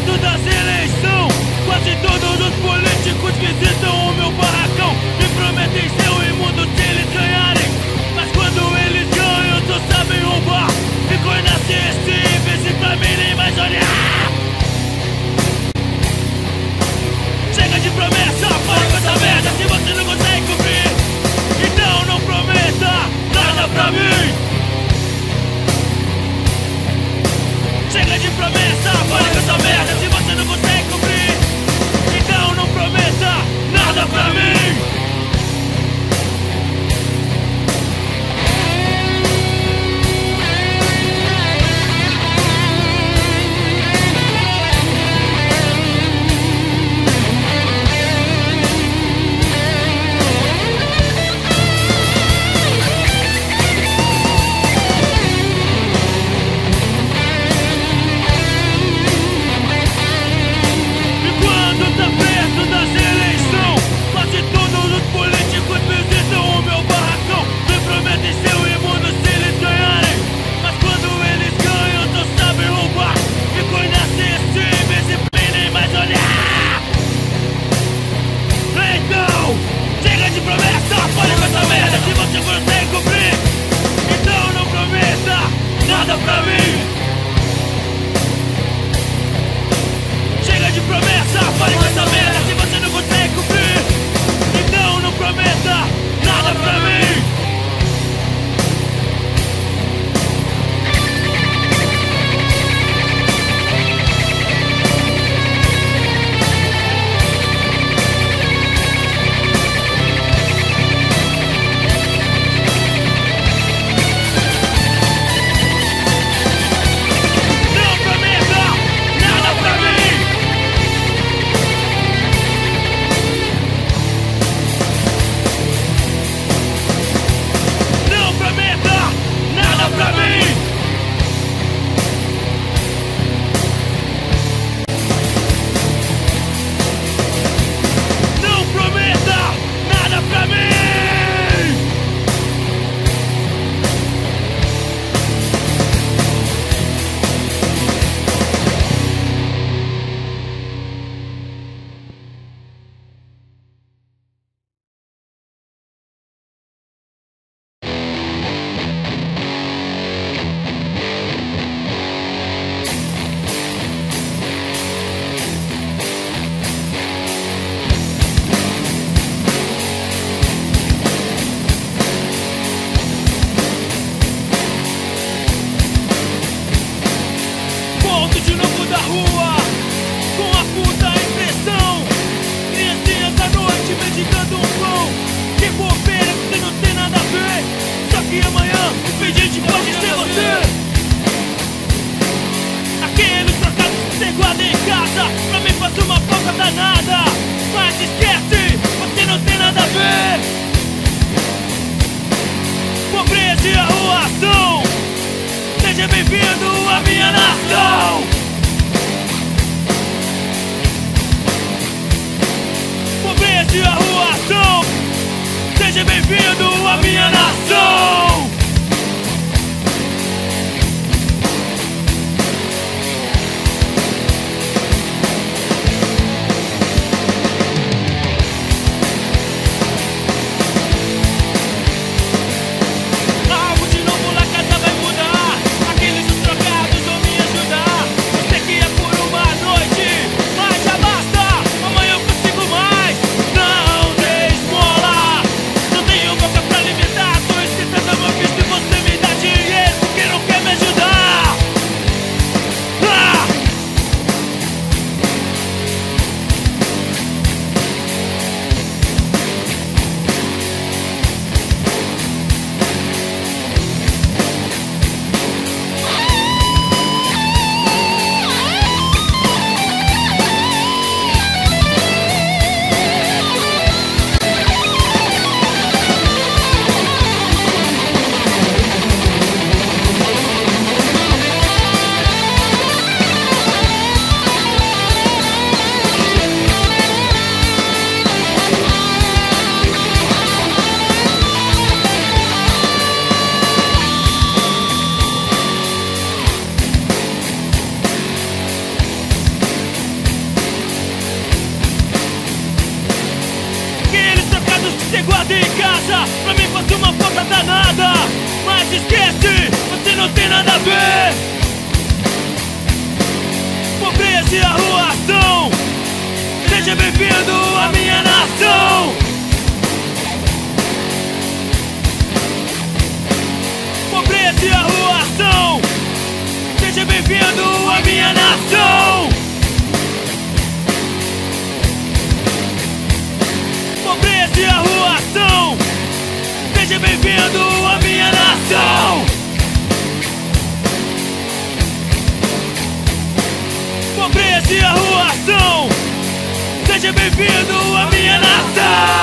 perto das eleições Quase todos os políticos visitam o meu barracão Me prometem ser o imundo se eles ganharem. Mas quando eles ganham só sabem roubar. Ficou inacessíveis e pra mim nem mais olhar. Chega de promessa, fora com essa merda. Se você nada Mas esquece, você não tem nada a ver Pobreza e arruação. Seja bem-vindo à minha nação Pobreza e arruação. Seja bem-vindo à minha nação De casa. Pra mim faz uma força danada. Mas esquece, você não tem nada a ver. Pobreza e arruação. Seja bem-vindo à minha nação. Pobreza e arruação. Seja bem-vindo à minha nação. Pobreza e arruação coração. Seja bem-vindo à minha nação. compreende a arruação. Seja bem-vindo à minha nação.